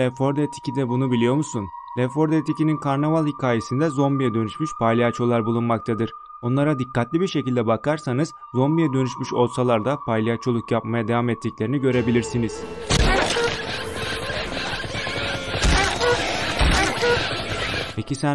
Left 4 Dead 2'de bunu biliyor musun? Ee, Left 4 Dead 2'nin karnaval hikayesinde zombiye dönüşmüş palyaçolar bulunmaktadır. Onlara dikkatli bir şekilde bakarsanız zombiye dönüşmüş olsalar da palyaçoluk yapmaya devam ettiklerini görebilirsiniz. Peki sen